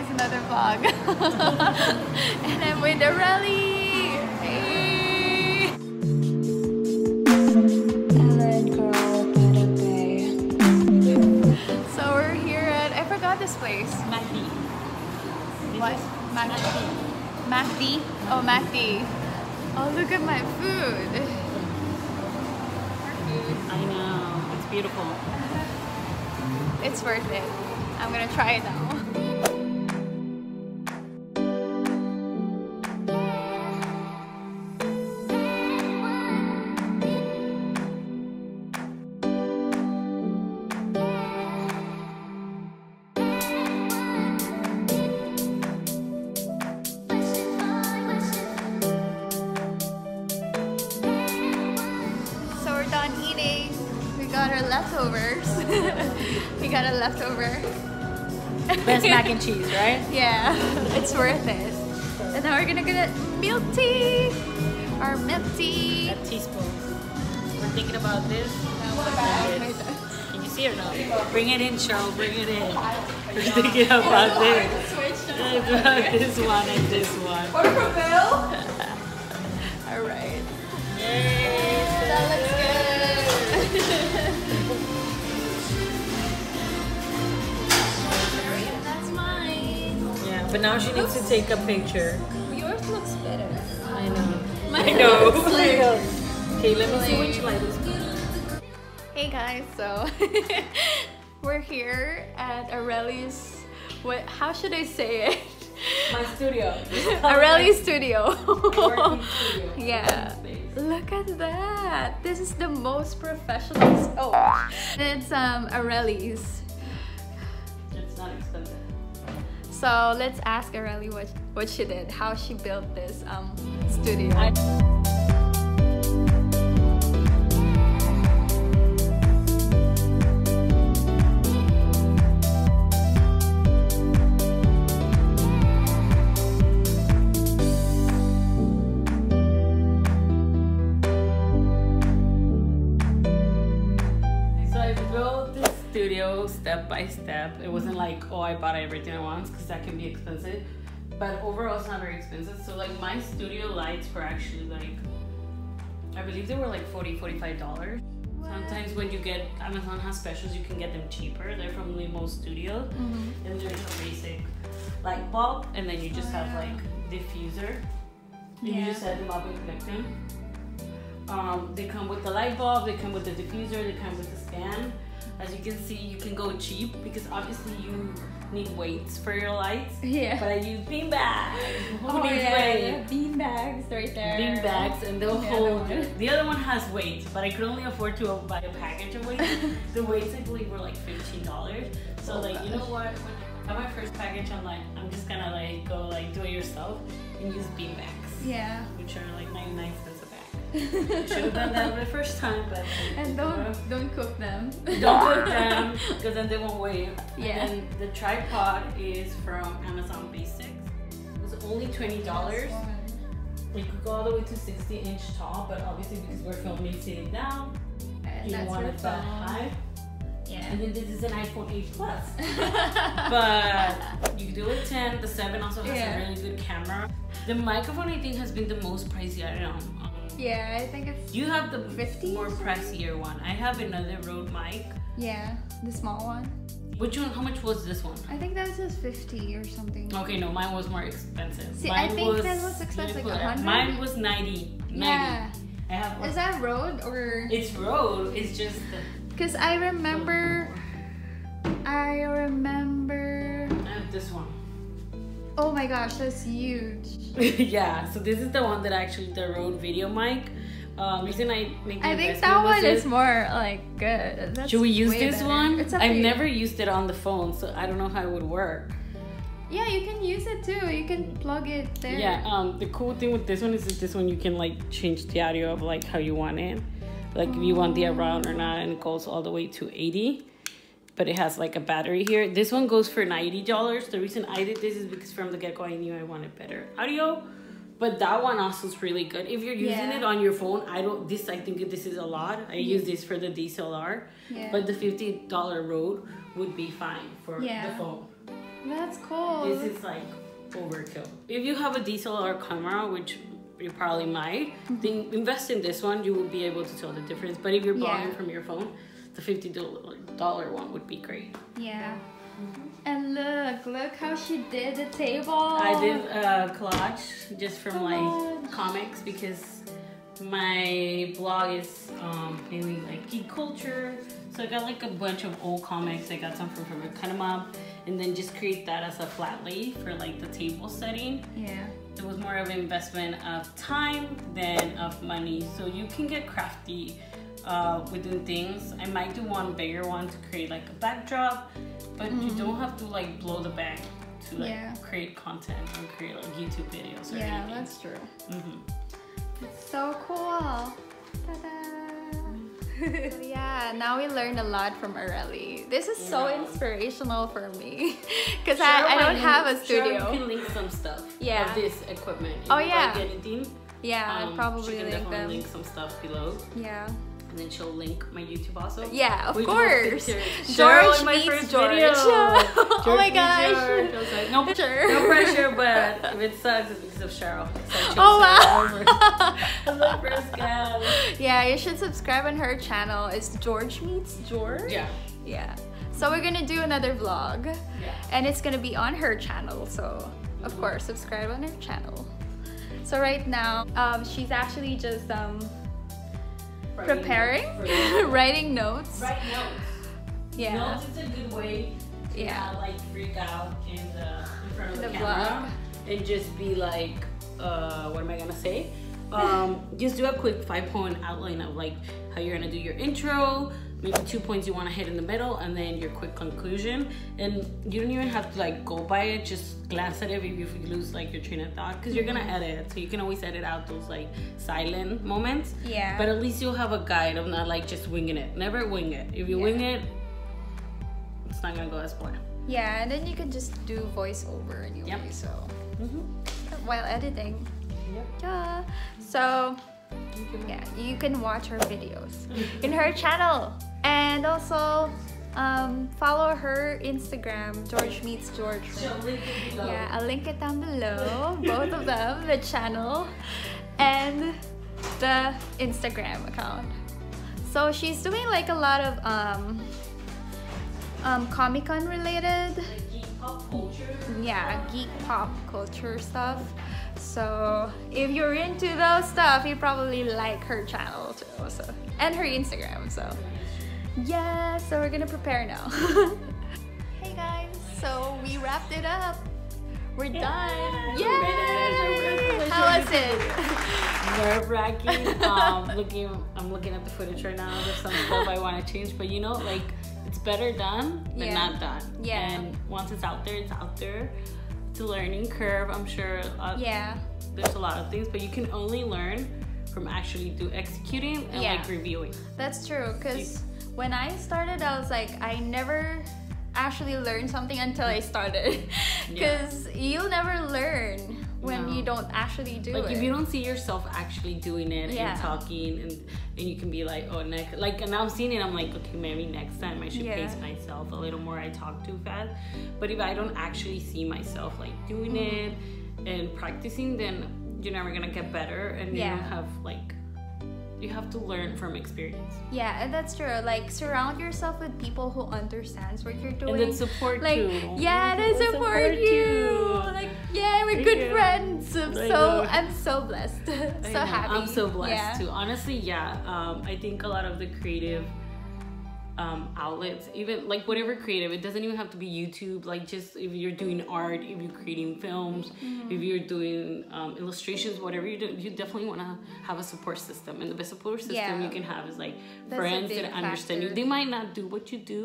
guys, another vlog. and I'm with. Hey. Ellen Carl Patape. So we're here at, I forgot this place. MacD. What? Mac MacD? Oh, MacD. Oh, look at my food. I know. It's beautiful. It's worth it. I'm gonna try it now. We got a leftover. Best mac and cheese, right? Yeah, it's worth it. And now we're gonna get milk tea. Our milk tea. At teaspoons. We're thinking about this. Can you see it or no? Bring it in, Cherryl. Bring it in. We're thinking about this. About this one and this one. All now she needs to take a picture. Yours looks better. I know. Mine I know. looks like- Okay, let me see which light is Hey guys, so we're here at Aureli's. What? How should I say it? My studio. Aureli's studio. Studio. yeah. Look at that. This is the most professional. s- Oh, it's um Aureli's. So let's ask Aureli what what she did, how she built this um studio. I- studio step by step. It wasn't like, oh, I bought everything at once because that can be expensive. But overall, it's not very expensive. So like my studio lights were actually like, I believe they were like 40 $45. Sometimes when you get, Amazon has specials, you can get them cheaper. They're from LimoStudio. And there's a basic light bulb. And then you just have like diffuser. And you just set them up and connect them. Um, they come with the light bulb, they come with the diffuser, they come with the stand. As you can see, you can go cheap because obviously you need weights for your lights. Yeah. But I use bean bags. Who Oh needs yeah, weight? bean bags right there. Bean bags and they'll The hold. other. The other one has weights, but I could only afford to buy a package of weights. the weights I believe were like fifteen dollars. So Oh, like you know what? When I got my first package, I'm like I'm just gonna like go like do it yourself and use bean bags, Yeah. which are like 99 cents a bag. Should have done that the first time, but And don't don't cook them. don't put them because then they won't weigh. Yeah. And then the tripod is from Amazon Basics. It was only twenty dollars. You could go all the way to 60 inch tall, but obviously because we're filming sitting down, And you want it that high. Yeah. And then this is an iPhone 8 Plus. but you can do a 10. The 7 also has Yeah. a really good camera. The microphone I think has been the most pricey. I don't know. Um, yeah, I think it's you have the 50 more pricier one. I have another Rode mic. yeah, the small one. Which one? How much was this one? I think that was 50 or something. Okay, no, mine was more expensive. See, I mine think that was expensive, like 100? Mine was 90. 90. Yeah. I have one. Is that Rode or? It's Rode. It's just the, Because I remember, I remember. I have this one. Oh my gosh, that's huge. yeah, so this is the one that actually the Rode video mic. Um, reason I make I think that one is more like good. That's Should we use this better. one? I've never used it on the phone, so I don't know how it would work. Yeah, you can use it too. You can plug it there. Yeah, um, the cool thing with this one is that this one you can like change the audio of like how you want it. Like if you want the around or not, and it goes all the way to 80. But it has like a battery here. This one goes for $90. The reason I did this is because from the get-go I knew I wanted better audio. But that one also is really good. If you're using Yeah. it on your phone, I don't this I think this is a lot. I use this for the DSLR. Yeah. But the $50 Rode would be fine for Yeah. the phone. That's cool. This is like overkill. If you have a DSLR camera, which you probably might, Mm-hmm. then invest in this one. You will be able to tell the difference. But if you're Yeah. buying from your phone, the fifty dollar one would be great. yeah. And look, look how she did the table. I did a collage just from like comics because my blog is um, mainly like geek culture. So I got like a bunch of old comics. I got some from from Economop, and then just create that as a flat lay for like the table setting. Yeah. It was more of an investment of time than of money. So you can get crafty uh, within things. I might do one bigger one to create like a backdrop, but you don't have to like blow the bank to like Mm-hmm. Yeah. create content and create like YouTube videos or Yeah, anything. that's true. Mm-hmm. It's So cool. Ta-da. yeah, now we learned a lot from Areli. This is so Yeah. inspirational for me because I, I don't have a studio. can link some stuff. Yeah. This equipment. If Oh, yeah. Like anything. Yeah, I'd um, probably she can link definitely them. link some stuff below, Yeah. And then she'll link my YouTube also. Yeah, of We course. pictures. George meets first George. video. oh George my gosh. George. I was like, no, pressure. no pressure, but if it sucks, it's because of Cherryl. So Oh, Cherryl wow. as my first gal. yeah, you should subscribe on her channel. It's George Meets George. Yeah. Yeah. So we're gonna do another vlog. Yeah. and it's gonna be on her channel so of course subscribe on her channel so right now um, she's actually just um, preparing writing notes Write notes. yeah Notes is a good way to Yeah. not like freak out in the in front of the, The camera and just be like, uh, what am I gonna say? Um, just do a quick five point outline of like how you're gonna do your intro, maybe two points you want to hit in the middle, and then your quick conclusion. And you don't even have to like go by it; just glance at it if you lose like your train of thought, because you're gonna edit, so you can always edit out those like silent moments. Yeah. But at least you'll have a guide of not like just winging it. Never wing it. If you Yeah. wing it, it's not gonna go as planned. yeah and then you can just do voiceover anyway Yep. so Mm-hmm. while editing Yep. yeah so yeah you can watch her videos in her channel and also um, follow her instagram george meets george Yeah, I'll link it down below. Both of them, the channel and the Instagram account. So she's doing like a lot of um, um, Comic Con related, Like geek pop culture. yeah, geek pop culture stuff. So if you're into those stuff, you probably like her channel too. So and her Instagram. So yeah, so we're gonna prepare now. hey guys, so we wrapped it up. We're done. we Yay! How was it? Nerve wracking. um, looking, I'm looking at the footage right now. There's some stuff I want to change, but you know, like it's better done than Yeah. not done. Yeah. And once it's out there, it's out there. It's a learning curve. I'm sure. Uh, yeah, There's a lot of things, but you can only learn from actually do executing and Yeah. like reviewing. that's true. Cause when I started, I was like, I never actually learned something until I started. Yeah. Cause you'll never learn when No. you don't actually do like it. Like if you don't see yourself actually doing it Yeah. and talking and and you can be like oh next like and i'm seeing it i'm like okay maybe next time i should Yeah. pace myself a little more i talk too fast but if i don't actually see myself like doing Mm-hmm. it and practicing then you're never gonna get better and you don't have like you have to learn from experience Yeah, and that's true. Like surround yourself with people who understands what you're doing. and then support like you yeah, they People support, you. Like yeah, we're good Yeah. friends. I'm I so know. I'm so blessed. So happy. I'm so blessed yeah. too. Honestly, yeah. Um, I think a lot of the creative um, outlets, even like whatever creative, it doesn't even have to be YouTube. Like just if you're doing art, if you're creating films, Mm-hmm. if you're doing um, illustrations, whatever you do, you definitely want to have a support system. And the best support system Yeah. you can have is like That's friends that understand you. They might not do what you do,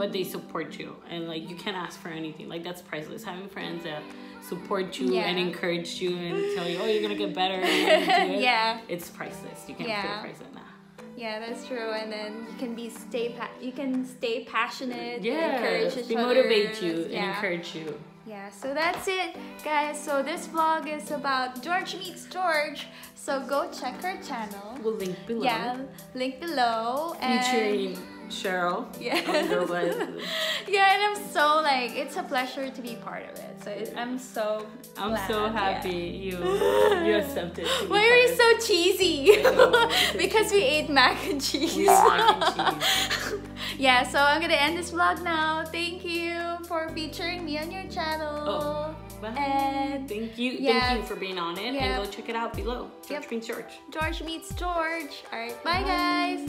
but they support you, and like you can't ask for anything. Like that's priceless. Having friends that support you Yeah. and encourage you and tell you, oh, you're gonna get better. and do it, Yeah. it's priceless. You can't Yeah. put a price on that. Yeah, that's true. And then you can be stay pa- you can stay passionate. Yeah, encourage each they motivate you and encourage you. Yeah, so that's it, guys. So this vlog is about George meets George. So go check her channel. We'll link below. Yeah, link below. And Featuring Cherryl. Yeah. Oh, on Girl Blast. yeah, and I'm so like it's a pleasure to be part of it. So it, I'm so. I'm glad, so yeah. happy you you accepted. Why are you so cheesy? know, because we ate mac and cheese. We mac and cheese. yeah, so I'm gonna end this vlog now. Thank you for featuring me on your channel. Oh, Bye. And thank you, yeah. thank you for being on it, Yeah. and go check it out below. George Yep. Meets George. George meets George. Alright, bye guys.